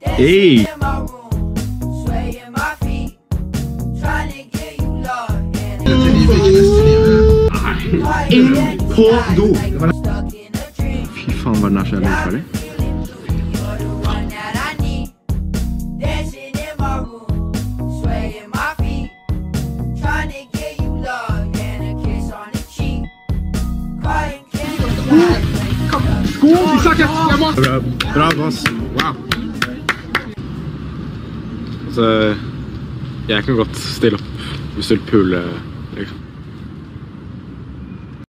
Hey! In på do! Fy faen, var den her så jævlig uferdig? Bra, bra boss. Wow. Altså, jeg kan godt stille opp hvis du vil pule, liksom.